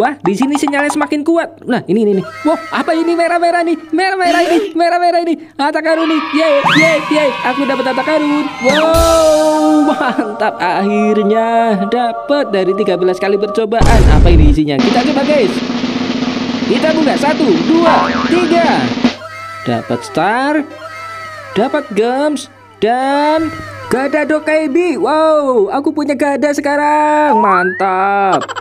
Wah, di sini sinyalnya semakin kuat. Nah, ini ini nih. Wah, apa ini merah-merah nih? Merah-merah ini, merah-merah ini. Harta karun nih. Yeay, yeay, yeay. Aku dapat harta karun. Wow, mantap. Akhirnya dapat dari 13 kali percobaan. Apa ini isinya? Kita coba, guys. Kita buka satu, dua, tiga. Dapat star, dapat gems, dan Gada Dokaibi. Wow, aku punya gada sekarang. Mantap.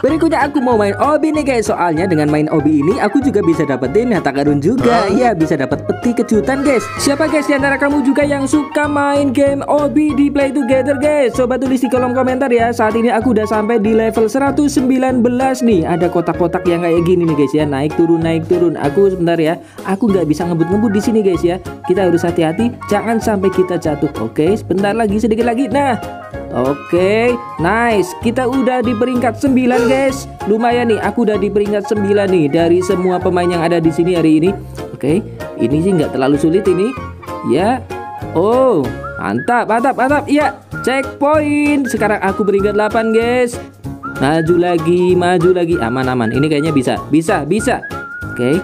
Berikutnya aku mau main obi nih guys. Soalnya dengan main obi ini aku juga bisa dapetin harta karun juga. Iya bisa dapat peti kejutan guys. Siapa guys di antara kamu juga yang suka main game obi di play together guys? Coba tulis di kolom komentar ya. Saat ini aku udah sampai di level 119 nih. Ada kotak-kotak yang kayak gini nih guys ya. Naik turun naik turun. Aku sebentar ya. Aku nggak bisa ngebut-ngebut di sini guys ya. Kita harus hati-hati. Jangan sampai kita jatuh. Oke sebentar lagi sedikit lagi. Nah Oke, nice. Kita udah di peringkat 9, guys. Lumayan nih, aku udah di peringkat 9 nih dari semua pemain yang ada di sini hari ini. Oke, ini sih nggak terlalu sulit ini. Ya. Oh, mantap, mantap, mantap. Iya, checkpoint. Sekarang aku peringkat 8, guys. Maju lagi, maju lagi. Aman, aman. Ini kayaknya bisa. Bisa, bisa. Oke.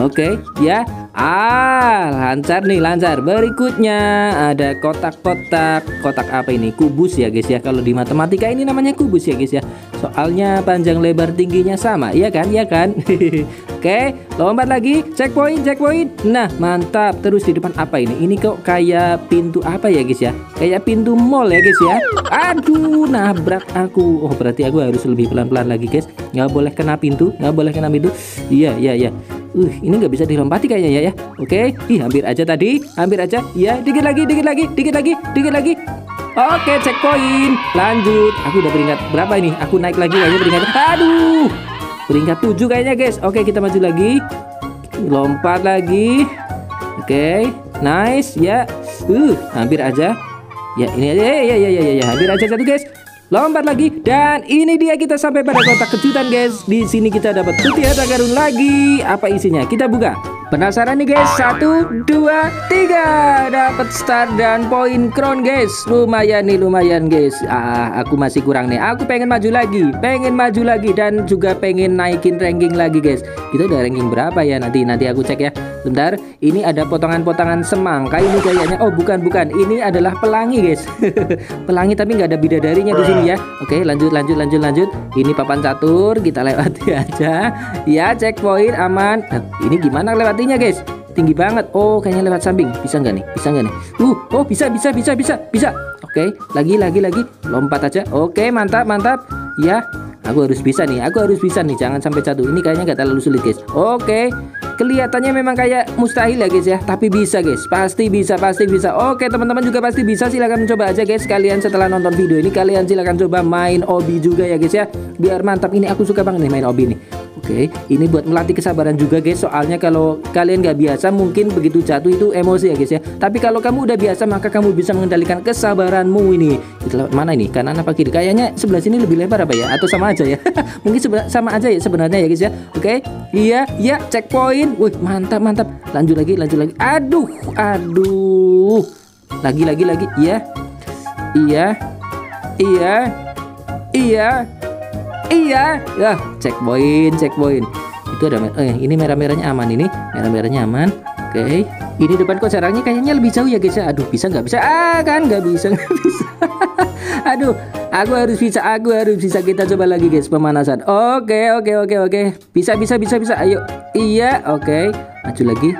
Oke, ya. Ah, lancar nih, lancar. Berikutnya ada kotak-kotak. Kotak apa ini? Kubus ya, guys ya. Kalau di matematika ini namanya kubus ya, guys ya. Soalnya panjang lebar tingginya sama, iya kan? Iya kan? Oke, lompat lagi. Checkpoint, checkpoint. Nah, mantap. Terus di depan apa ini? Ini kok kayak pintu apa ya, guys ya? Kayak pintu mall ya, guys ya. Aduh, nabrak aku. Oh, berarti aku harus lebih pelan-pelan lagi, guys. Nggak boleh kena pintu, nggak boleh kena pintu. Iya, iya, iya. Uh, ini nggak bisa dilompati kayaknya ya ya. Oke, ih hampir aja tadi, hampir aja. Ya, dikit lagi, dikit lagi, dikit lagi, dikit lagi. Oke, checkpoint. Lanjut. Aku udah peringkat berapa ini? Aku naik lagi aja peringkat. Aduh. Peringkat 7 kayaknya, guys. Oke, kita maju lagi. Lompat lagi. Oke, nice. Ya. Uh, hampir aja. Ya, ini aja. Ya, ya, ya, ya, ya. Hampir aja satu, guys. Lompat lagi dan ini dia kita sampai pada kotak kejutan guys. Di sini kita dapat putih harta karun lagi. Apa isinya? Kita buka. Penasaran nih guys? Satu, dua, tiga. Dapat star dan poin crown guys. Lumayan nih, lumayan guys. Ah, aku masih kurang nih. Aku pengen maju lagi, pengen maju lagi dan juga pengen naikin ranking lagi guys. Kita udah ranking berapa ya nanti? Nanti aku cek ya. Bentar, ini ada potongan-potongan semangka ini kayaknya. Oh, bukan, bukan. Ini adalah pelangi guys. pelangi tapi nggak ada bidadarinya di sini ya. Oke, lanjut, lanjut, lanjut, lanjut. Ini papan catur, kita lewati aja. Ya, checkpoint aman. Nah, ini gimana lewat lewatinya guys. Tinggi banget. Oh kayaknya lewat samping. Bisa nggak nih? Bisa nggak nih? Uh oh bisa bisa bisa bisa bisa. Oke lagi lagi lagi. Lompat aja. Oke mantap mantap. Ya aku harus bisa nih. Aku harus bisa nih. Jangan sampai jatuh. Ini kayaknya nggak terlalu sulit guys. Oke kelihatannya memang kayak mustahil ya guys ya. Tapi bisa guys. Pasti bisa pasti bisa. Oke teman-teman juga pasti bisa. Silahkan mencoba aja guys. Kalian setelah nonton video ini kalian silahkan coba main obi juga ya guys ya. Biar mantap. Ini aku suka banget nih main obi nih Oke, ini buat melatih kesabaran juga guys. Soalnya kalau kalian nggak biasa mungkin begitu jatuh itu emosi ya guys ya. Tapi kalau kamu udah biasa maka kamu bisa mengendalikan kesabaranmu ini. Lewat mana ini? Kanan apa kiri? Kayaknya sebelah sini lebih lebar apa ya? Atau sama aja ya? mungkin sama aja ya sebenarnya ya guys ya. Oke, iya, iya, checkpoint. Wih, mantap, mantap. Lanjut lagi, lanjut lagi. Aduh, aduh. Lagi, lagi, lagi. Iya, iya, iya, iya. Iya, ya cek poin, cek poin. Itu ada eh ini merah-merahnya aman ini, merah-merahnya aman. Oke, okay. ini depan kok jaraknya kayaknya lebih jauh ya guys ya. Aduh, bisa nggak bisa? Ah kan nggak bisa, nggak bisa. Aduh, aku harus bisa, aku harus bisa. Kita coba lagi guys pemanasan. Oke, oke, oke, oke. Bisa, bisa, bisa, bisa. Ayo. Iya, oke. Maju lagi.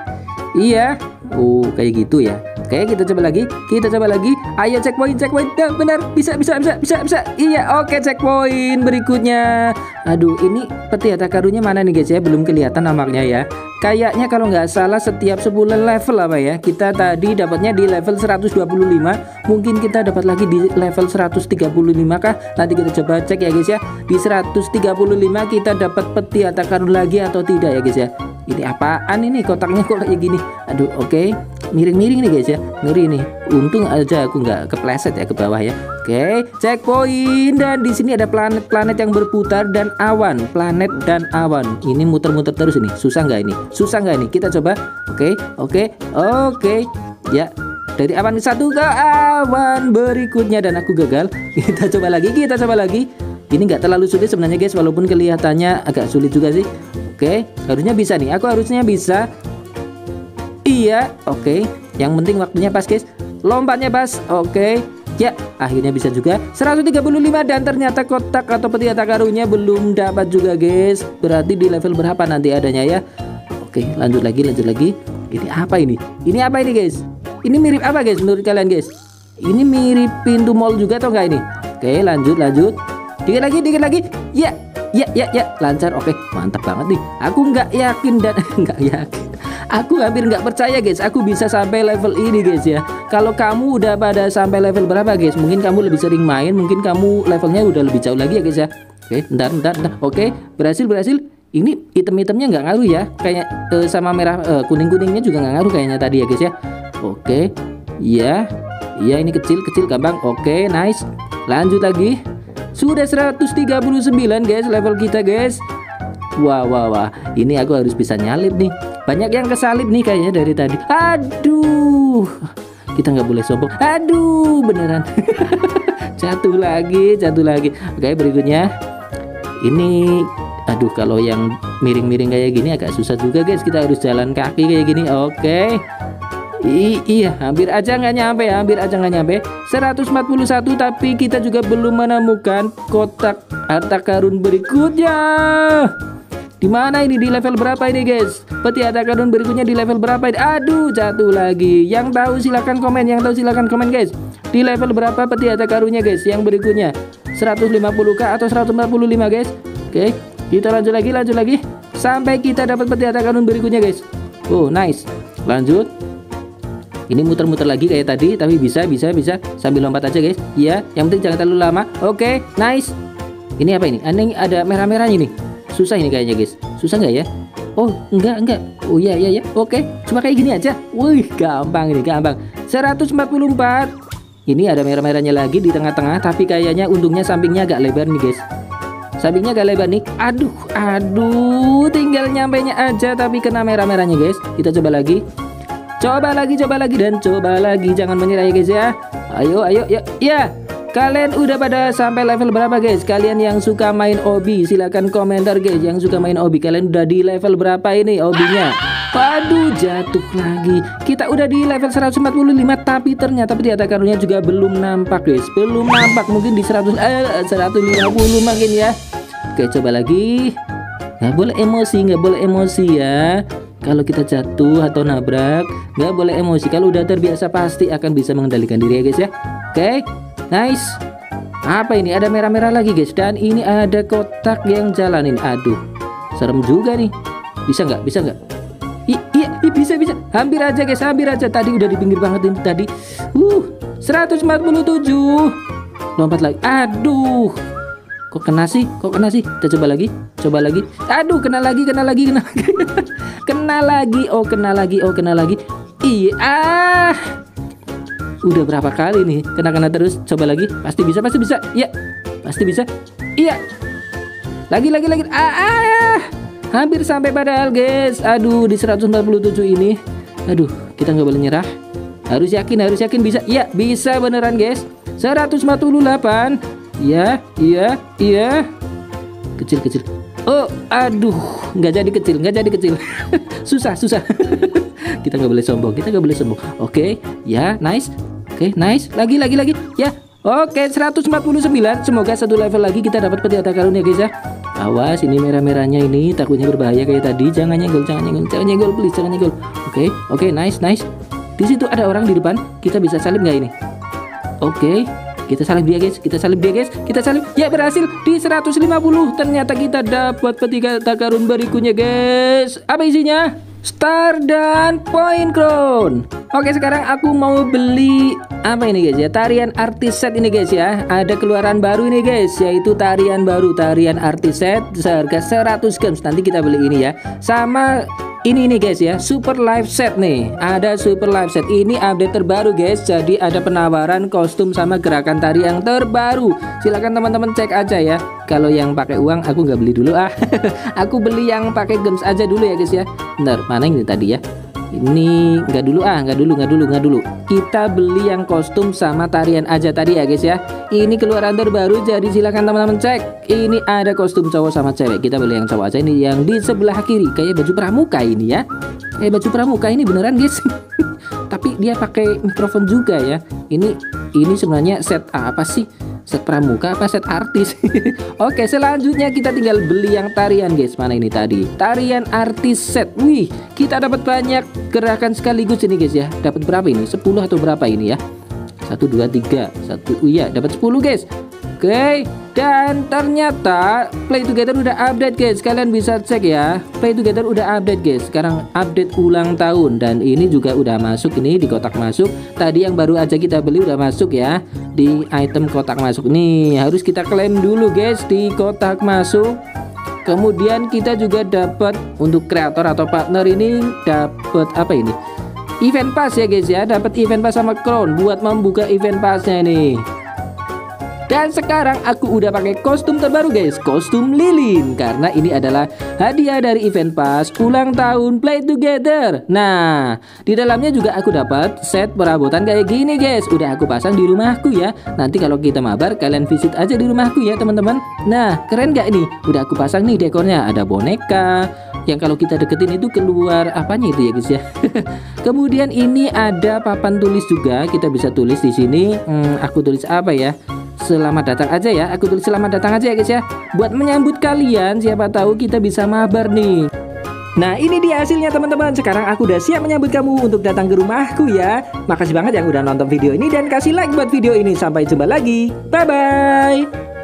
Iya. Oh, kayak gitu ya. Oke, kita coba lagi. Kita coba lagi. Ayo checkpoint, checkpoint. Nah, benar. Bisa, bisa, bisa, bisa, bisa. Iya, oke checkpoint berikutnya. Aduh, ini peti harta karunnya mana nih guys ya? Belum kelihatan nampaknya ya. Kayaknya kalau nggak salah setiap sebulan level apa ya? Kita tadi dapatnya di level 125. Mungkin kita dapat lagi di level 135 kah? Nanti kita coba cek ya guys ya. Di 135 kita dapat peti harta karun lagi atau tidak ya guys ya? Ini apaan ini kotaknya kok kayak gini? Aduh, oke. Okay miring-miring nih guys ya. Ngeri nih. Untung aja aku nggak kepleset ya ke bawah ya. Oke checkpoint. Dan di sini ada planet-planet yang berputar dan awan. Planet dan awan. Ini muter-muter terus ini. Susah nggak ini? Susah nggak ini? Kita coba. Oke oke oke. Ya dari awan satu ke awan berikutnya. Dan aku gagal. Kita coba lagi kita coba lagi. Ini nggak terlalu sulit sebenarnya guys, walaupun kelihatannya agak sulit juga sih. Oke, harusnya bisa nih. Aku harusnya bisa. Iya, oke. Yang penting waktunya pas guys. Lompatnya pas. Oke. Ya, akhirnya bisa juga 135 dan ternyata kotak atau peti harta karunnya belum dapat juga guys. Berarti di level berapa nanti adanya ya? Oke, lanjut lagi, lanjut lagi. Ini apa ini? Ini apa ini guys? Ini mirip apa guys menurut kalian guys? Ini mirip pintu mall juga atau enggak ini? Oke, lanjut, lanjut. Dikit lagi, dikit lagi. Ya, ya, ya, ya, lancar. Oke, mantap banget nih. Aku nggak yakin dan nggak yakin. Aku hampir nggak percaya guys, aku bisa sampai level ini guys ya. Kalau kamu udah pada sampai level berapa guys? Mungkin kamu lebih sering main, mungkin kamu levelnya udah lebih jauh lagi ya guys ya. Oke, bentar, bentar, bentar. Oke, berhasil, berhasil. Ini item-itemnya nggak ngaruh ya, kayak uh, sama merah uh, kuning-kuningnya juga nggak ngaruh kayaknya tadi ya guys ya. Oke, iya, iya ini kecil, kecil, gampang. Oke, nice. Lanjut lagi. Sudah 139 guys level kita guys. Wah wah wah. Ini aku harus bisa nyalip nih. Banyak yang kesalip nih kayaknya dari tadi. Aduh. Kita nggak boleh sombong. Aduh, beneran. jatuh lagi, jatuh lagi. Oke, berikutnya. Ini aduh kalau yang miring-miring kayak gini agak susah juga guys. Kita harus jalan kaki kayak gini. Oke. I iya, hampir aja nggak nyampe, hampir aja nggak nyampe. 141 tapi kita juga belum menemukan kotak harta karun berikutnya. Di mana ini di level berapa ini guys? Peti harta karun berikutnya di level berapa ini? Aduh, jatuh lagi. Yang tahu silahkan komen, yang tahu silahkan komen guys. Di level berapa peti harta karunnya guys? Yang berikutnya 150k atau 145 guys? Oke, kita lanjut lagi, lanjut lagi sampai kita dapat peti harta karun berikutnya guys. Oh, nice. Lanjut ini muter-muter lagi kayak tadi tapi bisa bisa bisa sambil lompat aja guys ya yang penting jangan terlalu lama oke nice ini apa ini aneh ada merah-merahnya nih susah ini kayaknya guys. Susah nggak ya? Oh enggak enggak oh iya iya ya oke cuma kayak gini aja. Wih gampang ini gampang. 144 ini ada merah-merahnya lagi di tengah-tengah tapi kayaknya untungnya sampingnya agak lebar nih guys. Sampingnya agak lebar nih. Aduh aduh tinggal nyampe nya aja tapi kena merah-merahnya guys. Kita coba lagi. Coba lagi, coba lagi dan coba lagi. Jangan menyerah ya guys ya. Ayo, ayo, ya. Ya. Kalian udah pada sampai level berapa guys? Kalian yang suka main obi silahkan komentar guys. Yang suka main obi Kalian udah di level berapa ini obinya? Waduh jatuh lagi. Kita udah di level 145 Tapi ternyata peti karunnya juga belum nampak guys. Belum nampak Mungkin di 100 eh, 150 mungkin ya. Oke coba lagi. Gak boleh emosi Gak boleh emosi ya. Kalau kita jatuh atau nabrak nggak boleh emosi. Kalau udah terbiasa pasti akan bisa mengendalikan diri ya guys ya. Oke nice. Apa ini? Ada merah-merah lagi guys. Dan ini ada kotak yang jalan ini aduh serem juga nih. Bisa nggak? Bisa nggak? Iya bisa bisa. Hampir aja guys. Hampir aja. Tadi udah di pinggir banget ini tadi. Uh 147 lompat lagi. Aduh. Kok kena sih? Kok kena sih? Kita coba lagi. Coba lagi. Aduh kena lagi kena lagi kena lagi. Kena lagi. Oh kena lagi. Oh kena lagi. Iya. Ah udah berapa kali nih kena kena terus? Coba lagi. Pasti bisa pasti bisa. Iya. Pasti bisa. Iya. Lagi lagi lagi. Ah, ah. hampir sampai padahal guys. Aduh di 147 ini. Aduh kita nggak boleh nyerah. Harus yakin harus yakin. Bisa. Iya bisa beneran guys. 148 Iya, iya, iya. Kecil, kecil. Oh, aduh, nggak jadi kecil, nggak jadi kecil. susah, susah. kita nggak boleh sombong, kita nggak boleh sombong. Oke, okay, ya, nice. Oke, okay, nice. Lagi, lagi, lagi. Ya, Oke, 149. Semoga satu level lagi kita dapat peti karun ya guys ya. Awas, ini merah-merahnya ini takutnya berbahaya kayak tadi. Jangan nyenggol, jangan nyenggol, jangan nyenggol, please, jangan nyenggol. Oke, oke, nice, nice. Di situ ada orang di depan. Kita bisa salib nggak ini? Oke, kita salib dia guys kita salib dia guys kita salib ya berhasil di 150 ternyata kita dapat peti takarun berikutnya guys apa isinya Star dan Point Crown Oke sekarang aku mau beli apa ini guys ya? Tarian artis set ini guys ya. Ada keluaran baru ini guys yaitu tarian baru tarian artis set seharga 100 gems. Nanti kita beli ini ya. Sama ini nih guys ya. Super live set nih. Ada super live set. Ini update terbaru guys. Jadi ada penawaran kostum sama gerakan tari yang terbaru. Silahkan teman-teman cek aja ya. Kalau yang pakai uang aku nggak beli dulu ah. Aku beli yang pakai gems aja dulu ya guys ya. Bener mana ini tadi ya Ini nggak dulu ah, nggak dulu, nggak dulu, nggak dulu. Kita beli yang kostum sama tarian aja tadi ya guys ya. Ini keluaran terbaru jadi silakan teman-teman cek. Ini ada kostum cowok sama cewek. Kita beli yang cowok aja ini yang di sebelah kiri kayak baju pramuka ini ya. Eh baju pramuka ini beneran guys. Tapi dia pakai mikrofon juga ya. Ini ini sebenarnya set apa sih? Set pramuka apa set artis? Oke selanjutnya kita tinggal beli yang tarian guys. Mana ini tadi? Tarian artis set. Wih kita dapat banyak gerakan sekaligus ini guys ya. Dapat berapa ini? 10 atau berapa ini ya? Satu dua tiga. Satu iya dapat 10 guys. Oke, dan ternyata Play Together udah update guys. Kalian bisa cek ya. Play Together udah update guys. Sekarang update ulang tahun dan ini juga udah masuk ini di kotak masuk. Tadi yang baru aja kita beli udah masuk ya di item kotak masuk. Nih, harus kita klaim dulu guys di kotak masuk. Kemudian kita juga dapat untuk kreator atau partner ini dapat apa ini? Event pass ya guys ya, dapat event pass sama crown buat membuka event passnya nih. Dan sekarang aku udah pakai kostum terbaru guys, kostum lilin karena ini adalah hadiah dari event pass ulang tahun Play Together. Nah, di dalamnya juga aku dapat set perabotan kayak gini guys. Udah aku pasang di rumahku ya. Nanti kalau kita mabar kalian visit aja di rumahku ya teman-teman. Nah, keren gak ini? Udah aku pasang nih dekornya. Ada boneka, yang kalau kita deketin itu keluar apanya itu ya guys ya. Kemudian ini ada papan tulis juga, kita bisa tulis di sini. Hmm, aku tulis apa ya? Selamat datang aja ya. Aku tulis selamat datang aja ya guys ya. Buat menyambut kalian siapa tahu kita bisa mabar nih. Nah ini dia hasilnya teman-teman. Sekarang aku udah siap menyambut kamu untuk datang ke rumahku ya. Makasih banget yang udah nonton video ini Dan kasih like buat video ini. Sampai jumpa lagi. Bye-bye